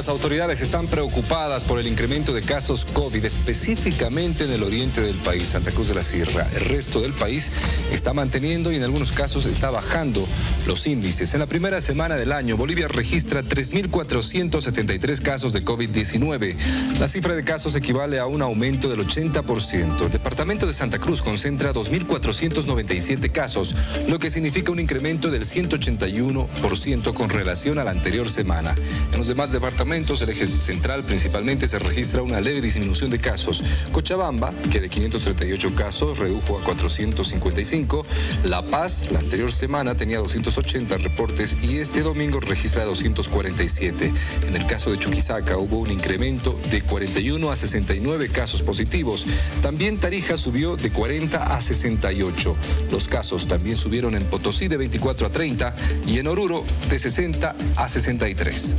Las autoridades están preocupadas por el incremento de casos COVID, específicamente en el oriente del país, Santa Cruz de la Sierra. El resto del país está manteniendo y en algunos casos está bajando los índices. En la primera semana del año, Bolivia registra 3.473 casos de COVID-19. La cifra de casos equivale a un aumento del 80%. El departamento de Santa Cruz concentra 2.497 casos, lo que significa un incremento del 181% con relación a la anterior semana. En los demás departamentos, el eje central principalmente se registra una leve disminución de casos. Cochabamba, que de 538 casos redujo a 455. La Paz, la anterior semana tenía 280 reportes y este domingo registra 247. En el caso de Chuquisaca hubo un incremento de 41 a 69 casos positivos. También Tarija subió de 40 a 68. Los casos también subieron en Potosí de 24 a 30 y en Oruro de 60 a 63.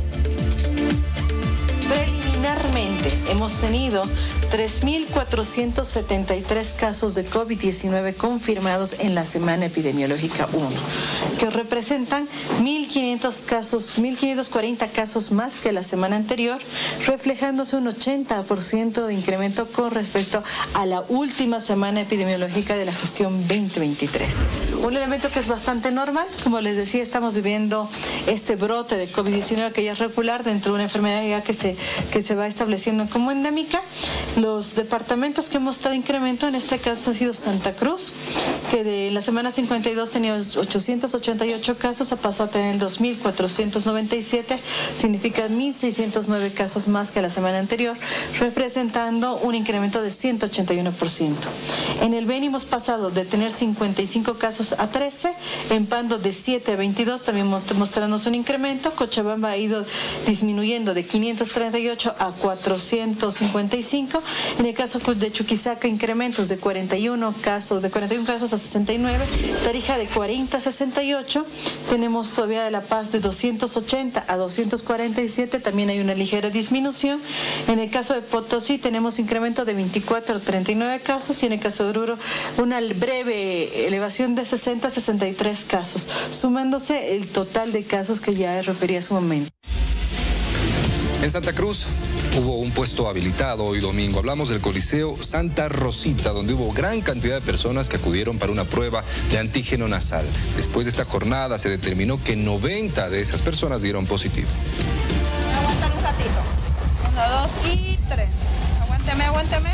Hemos tenido 3.473 casos de COVID-19 confirmados en la semana epidemiológica 1, que representan 1.500 casos, 1.540 casos más que la semana anterior, reflejándose un 80% de incremento con respecto a la última semana epidemiológica de la gestión 2023. Un elemento que es bastante normal, como les decía, estamos viviendo este brote de COVID-19 que ya es regular dentro de una enfermedad ya que se, que se va estableciendo como endémica. Los departamentos que hemos estado incremento, en este caso ha sido Santa Cruz, que de la semana 52 tenía 888 casos, ha pasado a tener 2.497, significa 1.609 casos más que la semana anterior, representando un incremento de 181%. En el Beni hemos pasado de tener 55 casos a 13, en Pando de 7 a 22, también mostrándose un incremento, Cochabamba ha ido disminuyendo de 538 a 455, en el caso pues, de Chuquisaca, incrementos de 41 casos, de 41 casos a 69, Tarija de 40 a 68, tenemos todavía de La Paz de 280 a 247, también hay una ligera disminución. En el caso de Potosí tenemos incremento de 24 a 39 casos y en el caso de Oruro una breve elevación de 60 a 63 casos, sumándose el total de casos que ya refería a su momento. En Santa Cruz hubo un puesto habilitado hoy domingo. Hablamos del Coliseo Santa Rosita, donde hubo gran cantidad de personas que acudieron para una prueba de antígeno nasal. Después de esta jornada se determinó que 90 de esas personas dieron positivo. Aguántame un ratito. Uno, dos y tres. Aguánteme, aguánteme.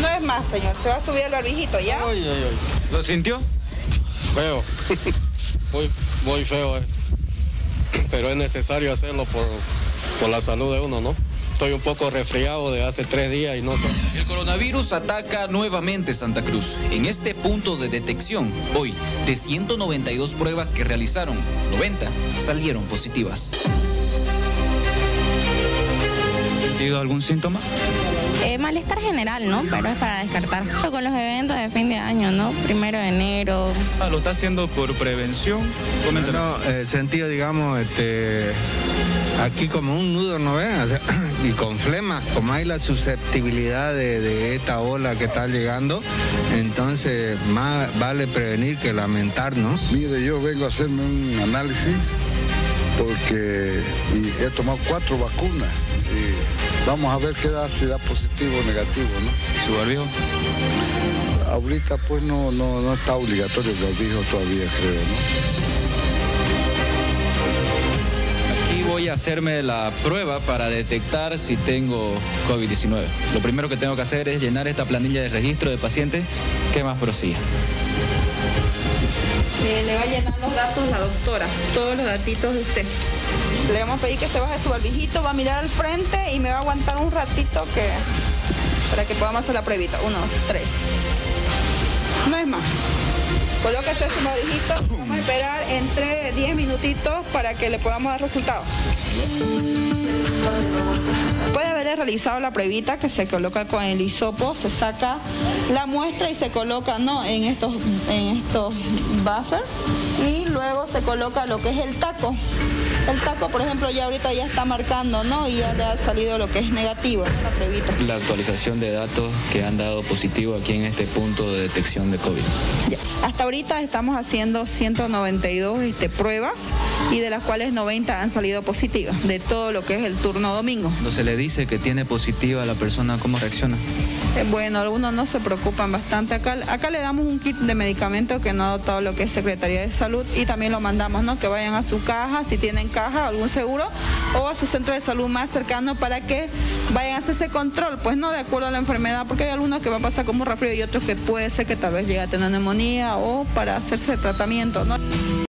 No es más, señor. Se va a subir el barbijito, ¿ya? Ay, ay, ay. ¿Lo sintió? Feo. muy, muy feo. eh. Pero es necesario hacerlo por, por la salud de uno, ¿no? Estoy un poco resfriado de hace tres días y no sé. El coronavirus ataca nuevamente Santa Cruz. En este punto de detección, hoy, de 192 pruebas que realizaron, 90 salieron positivas. ¿Sentido algún síntoma? Eh, malestar general, ¿no? Pero es para descartar. Con los eventos de fin de año, ¿no? Primero de enero. Ah, ¿Lo está haciendo por prevención? Coméntalo. No, eh, sentido, digamos, este, aquí como un nudo, ¿no ven? O sea, y con flema, como hay la susceptibilidad de, de esta ola que está llegando, entonces más vale prevenir que lamentar, ¿no? Mire, yo vengo a hacerme un análisis porque y he tomado cuatro vacunas y vamos a ver qué da, si da positivo o negativo, ¿no? ¿Su barbijo? Ahorita pues no, no, no está obligatorio el barbijo todavía, creo, ¿no? Voy a hacerme la prueba para detectar si tengo COVID-19. Lo primero que tengo que hacer es llenar esta planilla de registro de paciente. ¿Qué más prosiga? Eh, le va a llenar los datos la doctora, todos los datitos de usted. Le vamos a pedir que se baje su barbijito, va a mirar al frente y me va a aguantar un ratito que para que podamos hacer la pruebita. Uno, tres. No es más. Colóquese su barbijito, vamos a esperar entre 10 minutitos para que le podamos dar resultados. Puede haberle realizado la pruebita que se coloca con el hisopo, se saca la muestra y se coloca no en estos en estos buffers y luego se coloca lo que es el taco El taco, por ejemplo, ya ahorita ya está marcando, ¿no? Y ya le ha salido lo que es negativo, ¿no? la pruebita. La actualización de datos que han dado positivo aquí en este punto de detección de COVID. Ya. Hasta ahorita estamos haciendo 192 este, pruebas y de las cuales 90 han salido positivas de todo lo que es el turno domingo. Cuando se le dice que tiene positiva a la persona, ¿cómo reacciona? Eh, bueno, algunos no se preocupan bastante. Acá, acá le damos un kit de medicamentos que no ha dado todo lo que es Secretaría de Salud y también lo mandamos, ¿no? Que vayan a su caja, si tienen caja, algún seguro, o a su centro de salud más cercano para que vayan a hacer ese control, pues no de acuerdo a la enfermedad, porque hay algunos que va a pasar como resfrío y otros que puede ser que tal vez llegue a tener neumonía o para hacerse tratamiento.